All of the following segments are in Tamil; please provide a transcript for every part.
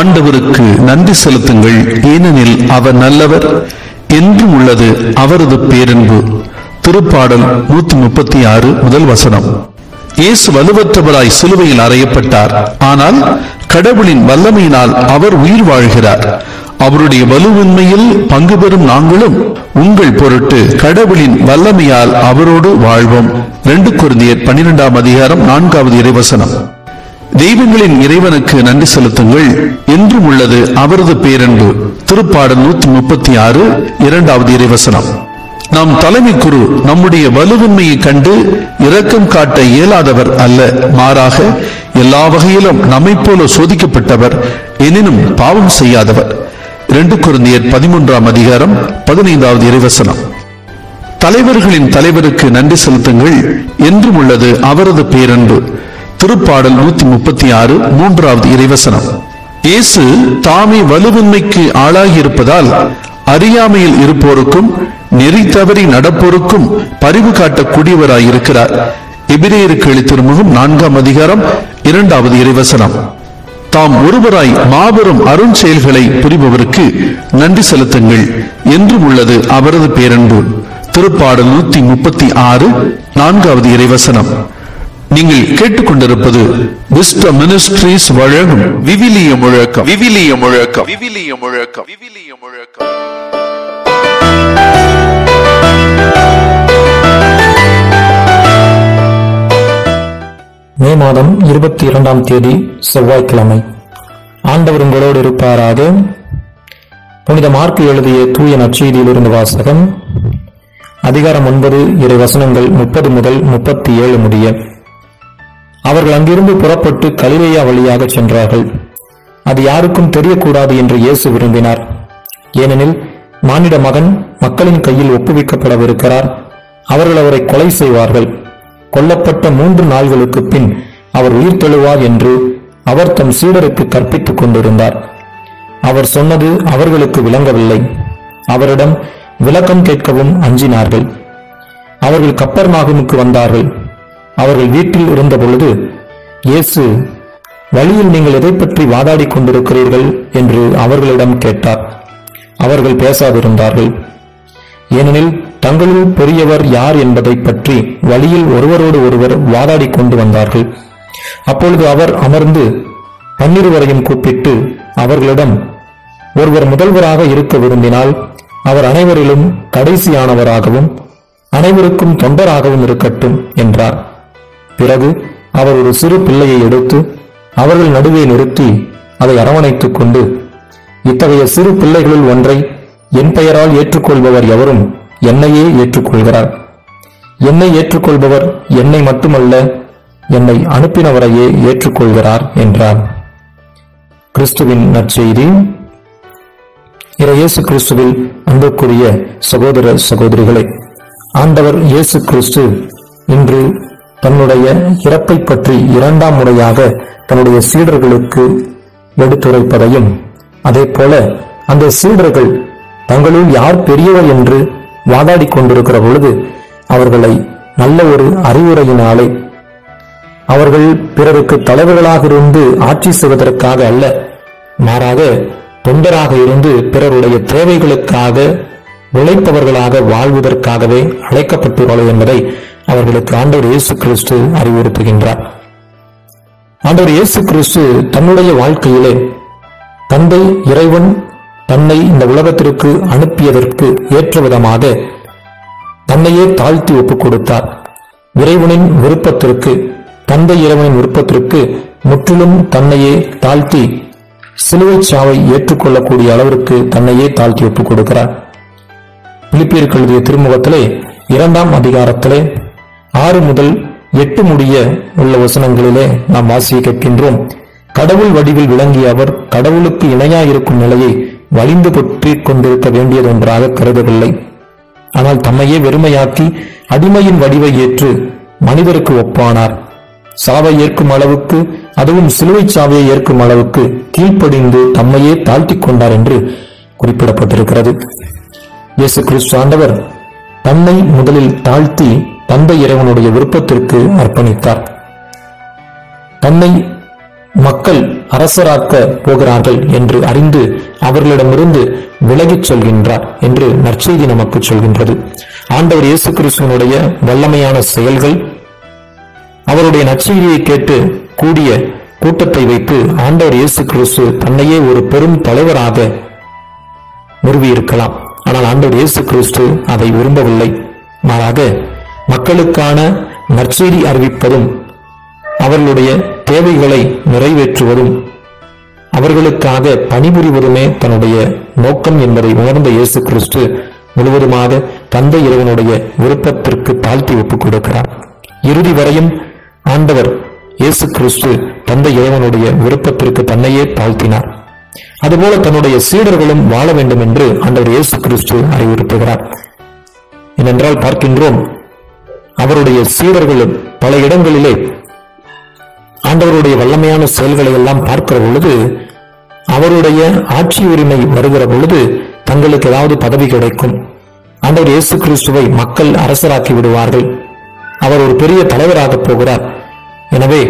ஆண்டவருக்கு நன்றி செலுத்துங்கள். ஏனெனில் அவர் நல்லவர் என்றும் உள்ளது அவரது பேரன்பு. திருப்பாடல் நூத்தி முப்பத்தி ஆறு முதல் வசனம். இயேசு வலுவற்றவராய் சிலுவையில் அறையப்பட்டார். ஆனால் கடவுளின் வல்லமையினால் அவர் உயிர் வாழ்கிறார். அவருடைய வலுவின்மையில் பங்கு பெறும் நாங்களும் உங்கள் பொருட்டு கடவுளின் வல்லமையால் அவரோடு வாழ்வோம். ரெண்டு குருந்தியர் பன்னிரெண்டாம் அதிகாரம் நான்காவது இறைவசனம். தெய்வங்களின் இறைவனுக்கு நன்றி செலுத்துங்கள். என்றும் உள்ளது அவரது பேரன்பு. திருப்பாடல் நூத்தி முப்பத்தி ஆறு இரண்டாவது இறைவசனம். நம் தலைமை குரு நம்முடைய வலுவின்மையை கண்டு இரக்கம் காட்ட இயலாதவர் அல்ல. மாறாக எல்லா வகையிலும் நம்மை போல சோதிக்கப்பட்டவர் எனினும் பாவம் செய்யாதவர். இரண்டு குருந்தியர் பதிமூன்றாம் அதிகாரம் பதினைந்தாவது இறைவசனம். தலைவர்களின் தலைவருக்கு நன்றி செலுத்துங்கள். என்றும் உள்ளது அவரது பேரன்பு. திருப்பாடல் நூத்தி முப்பத்தி ஆறு மூன்றாவது இறைவசனம். இயேசு தாமே வலுவின்மைக்கு ஆளாகி இருப்பதால் அறியாமையில் இருப்போருக்கும் நெறி தவறி நடப்போருக்கும் பரிவு காட்டக்கூடியவராய் இருக்கிறார் எபிரேயருக்கு எழுத்திருமுகம் நான்காம் அதிகாரம் இரண்டாவது இறைவசனம். தாம் ஒருவராய் மாபெரும் அருண் செயல்களை புரிபவருக்கு நன்றி செலுத்துங்கள். என்றும் உள்ளது அவரது பேரன்பு. திருப்பாடல் நூத்தி முப்பத்தி ஆறு நான்காவது இறைவசனம். நீங்கள் கேட்டுக்கொண்டிருப்பது விஸ்ட மினிஸ்ட்ரீஸ் வழங்கும் விவிலிய முழக்கம். விவிலிய முழக்கம். விவிலிய முழக்கம். விவிலிய முழக்கம். மே மாதம் இருபத்தி இரண்டாம் தேதி செவ்வாய்க்கிழமை. ஆண்டவர் உங்களோடு இருப்பாராக. புனித மார்க்கு எழுதிய தூய நற்செய்தியிலிருந்து வாசகம். அதிகாரம் ஒன்பது இறை வசனங்கள் முப்பது முதல் முப்பத்தி ஏழு முடிய. அவர்கள் அங்கிருந்து புறப்பட்டு கலிலேயா வழியாக சென்றார்கள். அது யாருக்கும் தெரியக்கூடாது என்று இயேசு விரும்பினார். ஏனெனில் மானிட மகன் மக்களின் கையில் ஒப்புவிக்கப்படவிருக்கிறார். அவர்கள் அவரை கொலை செய்வார்கள். கொல்லப்பட்ட மூன்று நாள்களுக்கு பின் அவர் உயிர் தெழுவார் என்று அவர் தம் சீடருக்கு கற்பித்துக் கொண்டிருந்தார். அவர் சொன்னது அவர்களுக்கு விளங்கவில்லை. அவரிடம் விளக்கம் கேட்கவும் அஞ்சினார்கள். அவர்கள் கப்பர் கப்பர்நாகுமுக்கு வந்தார்கள். அவர்கள் வீட்டில் இருந்தபொழுது இயேசு வழியில் நீங்கள் எதை பற்றி வாதாடிக் கொண்டிருக்கிறீர்கள்? என்று அவர்களிடம் கேட்டார். அவர்கள் பேசாதிருந்தார்கள். ஏனெனில் தங்களுள் பெரியவர் யார் என்பதை பற்றி வழியில் ஒருவரோடு ஒருவர் வாதாடி கொண்டு வந்தார்கள். அப்பொழுது அவர் அமர்ந்து பன்னிருவரையும் கூப்பிட்டு அவர்களிடம் ஒருவர் முதல்வராக இருக்க விரும்பினால் அவர் அனைவரிலும் கடைசியானவராகவும் அனைவருக்கும் தொண்டராகவும் இருக்கட்டும் என்றார். பிறகு அவர் ஒரு சிறு பிள்ளையை எடுத்து அவர்கள் நடுவே நிறுத்தி அதை அரவணைத்துக் கொண்டு இத்தகைய சிறு பிள்ளைகளில் ஒன்றை என் பெயரால் ஏற்றுக்கொள்பவர் எவரும் என்னையே ஏற்றுக்கொள்கிறார். என்னை ஏற்றுக்கொள்பவர் என்னை மட்டுமல்ல என்னை அனுப்பினவரையே ஏற்றுக்கொள்கிறார் என்றார் கிறிஸ்துவின் நற்செய்தி. இறை இயேசு கிறிஸ்துவில் அன்புக்குரிய சகோதர சகோதரிகளை ஆண்டவர் இயேசு கிறிஸ்து இன்று தன்னுடைய இறப்பை பற்றி இரண்டாம் முறையாக தன்னுடைய சீடர்களுக்கு எடுத்துரைப்பதையும் அதே போல அந்த சீடர்கள் தங்களுள் யார் பெரியவர் என்று வாதாடிக் கொண்டிருக்கிற பொழுது அவர்களை நல்ல ஒரு அறிவுரையினாலே அவர்கள் பிறருக்கு தலைவர்களாக இருந்து ஆட்சி செய்வதற்காக அல்ல மாறாக தொண்டராக இருந்து பிறருடைய தேவைகளுக்காக உழைப்பவர்களாக வாழ்வதற்காகவே அழைக்கப்பட்டுள்ளது என்பதை அவர்களுக்கு ஆண்டவர் இயேசு கிறிஸ்து அறிவுறுத்துகின்றார். ஆண்டவர் இயேசு கிறிஸ்து தன்னுடைய வாழ்க்கையிலே தந்தை இறைவன் தன்னை இந்த உலகத்திற்கு அனுப்பியதற்கு ஏற்ற விதமாக தன்னையே தாழ்த்தி ஒப்புக் கொடுத்தார். இறைவனின் விருப்பத்திற்கு தந்தை இறைவனின் விருப்பத்திற்கு முற்றிலும் தன்னையே தாழ்த்தி சிலுவை சாவை ஏற்றுக்கொள்ளக்கூடிய அளவிற்கு தன்னையே தாழ்த்தி ஒப்புக் கொடுக்கிறார். பிலிப்பியருக்கு எழுதிய திருமுகத்திலே இரண்டாம் அதிகாரத்திலே ஆறு முதல் எட்டு முடிய உள்ள வசனங்களிலே நாம் வாசிக்கின்றோம் கடவுள் வடிவில் விளங்கிய அவர் கடவுளுக்கு இணையாயிருக்கும் நிலையை வலிந்து பற்றிக் கொண்டிருக்க வேண்டியதொன்றாக கருதவில்லை. ஆனால் தம்மையே வெறுமையாக்கி அடிமையின் வடிவை ஏற்று மனிதருக்கு ஒப்பானார். சாவை ஏற்கும் அளவுக்கு அதுவும் சிலுவை சாவையை ஏற்கும் அளவுக்கு கீழ்ப்படிந்து தம்மையே தாழ்த்திக் கொண்டார் என்று குறிப்பிடப்பட்டிருக்கிறது. இயேசு கிறிஸ்து ஆண்டவர் தன்னை முதலில் தாழ்த்தி தந்தை இறைவனுடைய விருப்பத்திற்கு அர்ப்பணித்தார். தன்னை மக்கள் அரசராக்க போகிறார்கள் என்று அறிந்து அவர்களிடமிருந்து விலகிச் சொல்கின்றார் என்று நற்செய்தி நமக்கு சொல்கின்றது. ஆண்டவர் இயேசு கிறிஸ்துவனுடைய வல்லமையான செயல்கள் அவருடைய நற்செய்தியை கேட்டு கூடிய கூட்டத்தை வைத்து ஆண்டவர் இயேசு கிறிஸ்து தன்னையே ஒரு பெரும் தலைவராக நிறுவியிருக்கலாம். ஆனால் ஆண்டவர் இயேசு கிறிஸ்து அதை விரும்பவில்லை. மாறாக மக்களுக்கான நற்செய்தி அறிவிப்பதும் அவர்களுடைய தேவைகளை நிறைவேற்றுவதும் அவர்களுக்காக பணிபுரிவதுமே தன்னுடைய நோக்கம் என்பதை உணர்ந்த இயேசு கிறிஸ்து முழுவதுமாக தந்தை இறைவனுடைய விருப்பத்திற்கு தாழ்த்தி ஒப்புக் கொடுக்கிறார் இறுதி வரையும் ஆண்டவர் இயேசு கிறிஸ்து தந்தை இறைவனுடைய விருப்பத்திற்கு தன்னையே தாழ்த்தினார். அதுபோல தன்னுடைய சீடர்களும் வாழ வேண்டும் என்று ஆண்டவர் இயேசு கிறிஸ்து அறிவுறுத்துகிறார். ஏனென்றால் பார்க்கின்றோம் அவருடைய சீடர்களும் பல இடங்களிலே ஆண்டவருடைய வல்லமையான செயல்களை எல்லாம் பார்க்கிற பொழுது அவருடைய ஆட்சி உரிமை வருகிற பொழுது தங்களுக்கு ஏதாவது பதவி கிடைக்கும். ஆண்டவர் இயேசு கிறிஸ்துவை மக்கள் அரசராக்கி விடுவார்கள். அவர் ஒரு பெரிய தலைவராக போகிறார். எனவே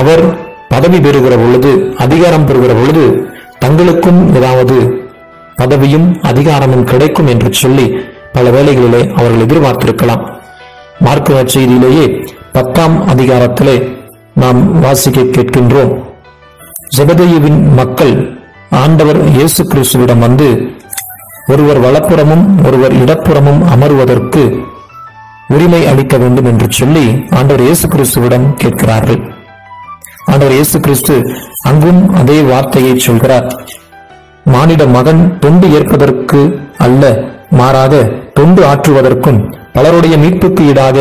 அவர் பதவி பெறுகிற பொழுது அதிகாரம் பெறுகிற பொழுது தங்களுக்கும் ஏதாவது பதவியும் அதிகாரமும் கிடைக்கும் என்று சொல்லி பல வேளைகளிலே அவர்கள் எதிர்பார்த்திருக்கலாம். மார்க்கு நற்செய்தியிலேயே பத்தாம் அதிகாரத்திலே நாம் வாசிக்க கேட்கின்றோம். ஜெபதேயுவின் மக்கள் ஆண்டவர் இயேசு கிறிஸ்துவிடம் வந்து ஒருவர் வலப்புறமும் ஒருவர் இடப்புறமும் அமருவதற்கு உரிமை அளிக்க வேண்டும் என்று சொல்லி ஆண்டவர் இயேசு கிறிஸ்துவிடம் கேட்கிறார்கள். ஆண்டவர் இயேசு கிறிஸ்து அங்கும் அதே வார்த்தையை சொல்கிறார். மானிட மகன் தொண்டு ஏற்பதற்கு அல்ல மாறாக தொண்டு ஆற்றுவதற்கும் பலருடைய மீட்புக்கு ஈடாக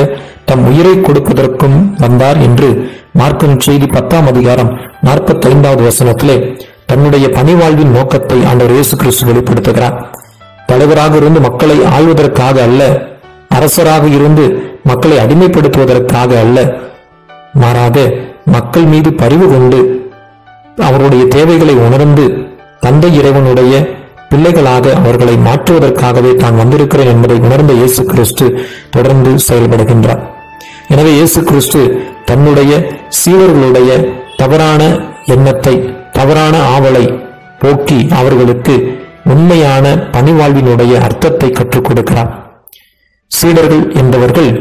தம் உயிரை கொடுப்பதற்கும் வந்தார் என்று மார்க்கும் செய்தி பத்தாம் அதிகாரம் நாற்பத்தி ஐந்தாவது வசனத்திலே தன்னுடைய பணிவாழ்வின் நோக்கத்தை ஆண்டவர் இயேசு கிறிஸ்து வெளிப்படுத்துகிறார். தலைவராக இருந்து மக்களை ஆழ்வதற்காக அல்ல அரசராக இருந்து மக்களை அடிமைப்படுத்துவதற்காக அல்ல மாறாக மக்கள் மீது பரிவு கொண்டு அவருடைய தேவைகளை உணர்ந்து தந்தை இறைவனுடைய பிள்ளைகளாக அவர்களை மாற்றுவதற்காகவே தான் வந்திருக்கிறேன் என்பதை உணர்ந்த இயேசு கிறிஸ்து தொடர்ந்து செயல்படுகின்றார். எனவே இயேசு கிறிஸ்து தன்னுடைய சீடர்களுடைய தவறான எண்ணத்தை தவறான ஆவலை போக்கி அவர்களுக்கு உண்மையான பணிவாழ்வினுடைய அர்த்தத்தை கற்றுக் கொடுக்கிறார். சீடர்கள் என்பவர்கள்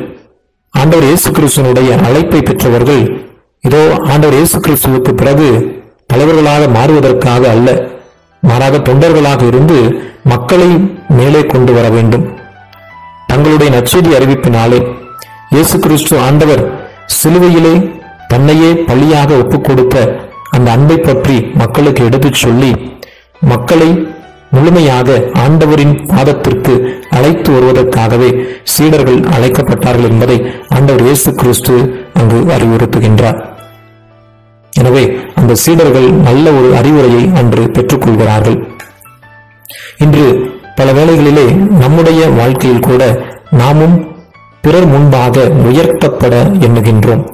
ஆண்டவர் இயேசு கிறிஸ்துவனுடைய அழைப்பை பெற்றவர்கள் இதோ ஆண்டவர் இயேசு கிறிஸ்துவுக்கு பிறகு தலைவர்களாக மாறுவதற்காக அல்ல மாறாக தொண்டர்களாக இருந்து மக்களை மேலே கொண்டு வர வேண்டும். தங்களுடைய நற்செய்தி அறிவிப்பினாலே இயேசு கிறிஸ்து ஆண்டவர் சிலுவையிலே தன்னையே பள்ளியாக ஒப்புக் கொடுத்த அந்த அன்பை பற்றி மக்களுக்கு எடுத்துச் சொல்லி மக்களை முழுமையாக ஆண்டவரின் பாதத்திற்கு அழைத்து வருவதற்காகவே சீடர்கள் அழைக்கப்பட்டார்கள் என்பதை ஆண்டவர் இயேசு கிறிஸ்து அங்கு அறிவுறுத்துகின்றார். எனவே அந்த சீடர்கள் நல்ல ஒரு அறிவுரையை அன்று பெற்றுக்கொள்கிறார்கள். இன்று பல வேளைகளிலே நம்முடைய வாழ்க்கையில் கூட நாமும் பிறர் முன்பாக உயர்த்தப்பட எண்ணுகின்றோம்.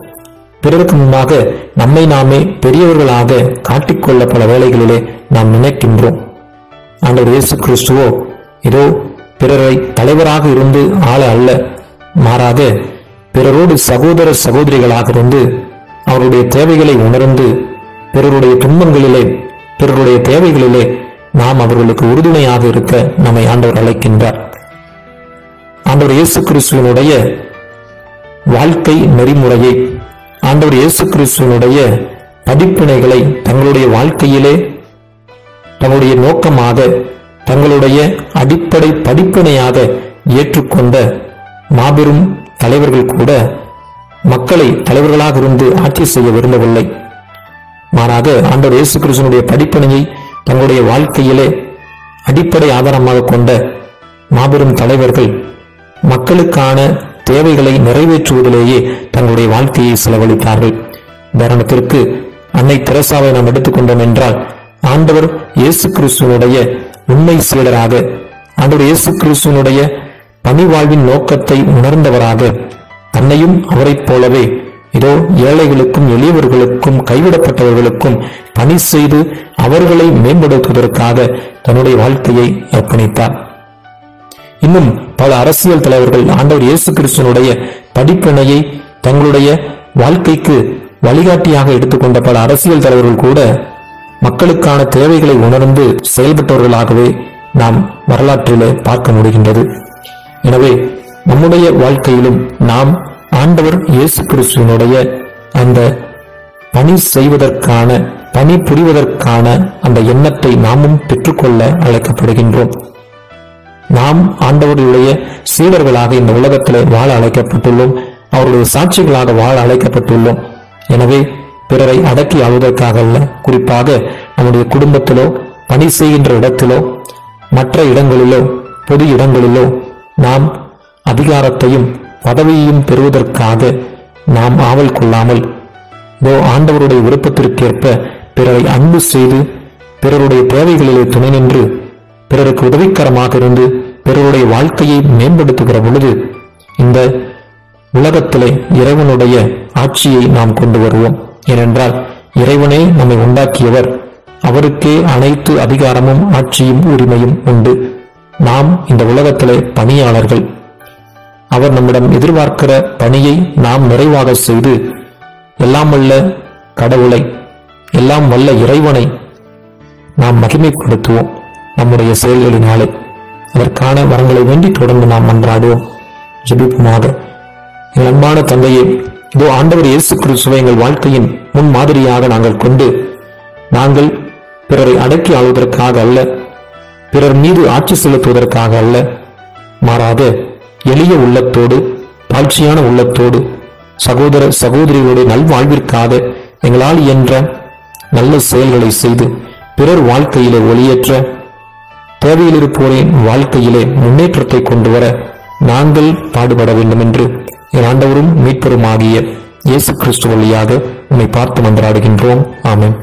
பிறருக்கு முன்பாக நம்மை நாமே பெரியவர்களாக காட்டிக்கொள்ள பல வேளைகளிலே நாம் நினைக்கின்றோம். ஆண்டவர் இயேசு கிறிஸ்துவோ இதோ பிறரை தலைவராக இருந்து ஆள அல்ல மாறாக பிறரோடு சகோதர சகோதரிகளாக இருந்து அவருடைய தேவைகளை உணர்ந்து பிறருடைய துன்பங்களிலே பிறருடைய தேவைகளிலே நாம் அவர்களுக்கு உறுதுணையாக இருக்க நம்மை ஆண்டவர் அழைக்கின்றார். ஆண்டவர் இயேசு கிறிஸ்துவனுடைய வாழ்க்கை நெறிமுறையை ஆண்டவர் இயேசு கிறிஸ்துவனுடைய படிப்பினைகளை தங்களுடைய வாழ்க்கையிலே தங்களுடைய நோக்கமாக தங்களுடைய அடிப்படை படிப்பினையாக ஏற்றுக்கொண்ட மாபெரும் தலைவர்கள் கூட மக்களை தலைவர்களாக இருந்து ஆட்சி செய்ய விரும்பவில்லை. மாறாக ஆண்டவர் இயேசு கிருஷ்ணனுடைய படிப்பணியை தங்களுடைய வாழ்க்கையிலே அடிப்படை ஆதாரமாக கொண்ட மாபெரும் தலைவர்கள் மக்களுக்கான தேவைகளை நிறைவேற்றுவதிலேயே தங்களுடைய வாழ்க்கையை செலவழித்தார்கள். உதாரணத்திற்கு அன்னை தெரசாவை நாம் எடுத்துக்கொண்டோம் என்றால் ஆண்டவர் இயேசு கிறிஸ்துவனுடைய உண்மை சீடராக ஆண்டவர் இயேசு கிறிஸ்துவனுடைய பணிவாழ்வின் நோக்கத்தை உணர்ந்தவராக தன்னையும் அவரைப் போலவே இதோ ஏழைகளுக்கும் எளியவர்களுக்கும் கைவிடப்பட்டவர்களுக்கும் பணி செய்து அவர்களை மேம்படுத்துவதற்காக தன்னுடைய வாழ்க்கையை அர்ப்பணித்தார். இன்னும் பல அரசியல் தலைவர்கள் ஆண்டவர் இயேசு கிறிஸ்தனுடைய படிப்பினையை தங்களுடைய வாழ்க்கைக்கு வழிகாட்டியாக எடுத்துக்கொண்ட பல அரசியல் தலைவர்கள் கூட மக்களுக்கான தேவைகளை உணர்ந்து செயல்பட்டவர்களாகவே நாம் வரலாற்றிலே பார்க்க முடிகின்றது. எனவே நம்முடைய வாழ்க்கையிலும் நாம் ஆண்டவர் இயேசு கிறிஸ்துவனுடைய அந்த பணி செய்வதற்கான பணி புரிவதற்கான அந்த எண்ணத்தை நாமும் பெற்றுக்கொள்ள அழைக்கப்படுகின்றோம். நாம் ஆண்டவருடைய சீடர்களாக இந்த உலகத்திலே வாழ அழைக்கப்பட்டுள்ளோம். அவருடைய சாட்சிகளாக வாழ அழைக்கப்பட்டுள்ளோம். எனவே பிறரை அடக்கி ஆளுவதற்காக அல்ல குறிப்பாக நம்முடைய குடும்பத்திலோ பணி செய்கின்ற இடத்திலோ மற்ற இடங்களிலோ பொது இடங்களிலோ நாம் அதிகாரத்தையும் பதவியையும் பெறுவதற்காக நாம் ஆவல் கொள்ளாமல் இதோ ஆண்டவருடைய விருப்பத்திற்கேற்ப பிறரை அன்பு செய்து பிறருடைய தேவைகளிலே துணை நின்று பிறருக்கு உதவிக்கரமாக இருந்து பிறருடைய வாழ்க்கையை மேம்படுத்துகிற பொழுது இந்த உலகத்திலே இறைவனுடைய ஆட்சியை நாம் கொண்டு வருவோம். ஏனென்றால் இறைவனே நம்மை உண்டாக்கியவர். அவருக்கே அனைத்து அதிகாரமும் ஆட்சியும் உரிமையும் உண்டு. நாம் இந்த உலகத்திலே பணியாளர்கள். அவர் நம்மிடம் எதிர்பார்க்கிற பணியை நாம் நிறைவாக செய்து எல்லாம் வல்ல கடவுளை எல்லாம் வல்ல இறைவனை நாம் மகிமைப்படுத்துவோம் நம்முடைய செயல்களினாலே. அதற்கான வரங்களை வேண்டி தொடர்ந்து நாம் மன்றாடுவோம். ஜபிப்புமாக. என் அன்பான தந்தையே இதோ ஆண்டவர் இயேசு கிறிஸ்துவை எங்கள் வாழ்க்கையின் முன் மாதிரியாக நாங்கள் கொண்டு நாங்கள் பிறரை அடக்கி ஆளுவதற்காக அல்ல பிறர் மீது ஆட்சி செலுத்துவதற்காக அல்ல மாறாது எளிய உள்ளத்தோடு தாழ்ச்சியான உள்ளத்தோடு சகோதர சகோதரிகளுடைய நல்வாழ்விற்காக எங்களால் இயன்ற நல்ல செயல்களை செய்து பிறர் வாழ்க்கையிலே ஒளியேற்ற தேவையில் இருப்போரின் வாழ்க்கையிலே முன்னேற்றத்தை கொண்டு வர நாங்கள் பாடுபட வேண்டும் என்று என் ஆண்டவரும் மீட்பெருமாகிய இயேசு கிறிஸ்து வழியாக உன்னை பார்த்து மன்றாடுகின்றோம். ஆமேன்.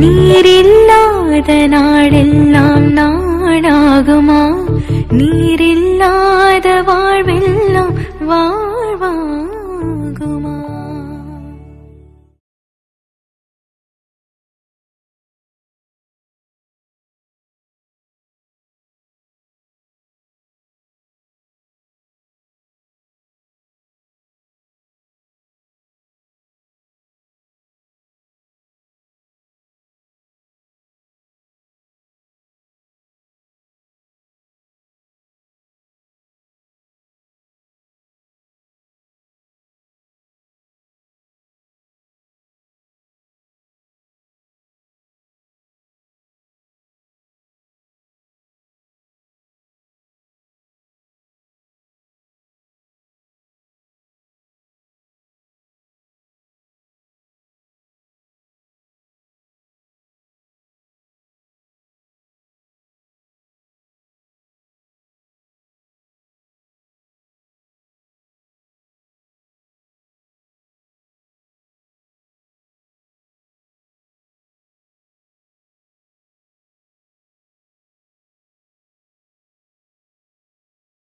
நீரில்லாத நாடெல்லாம் நாடாகுமா?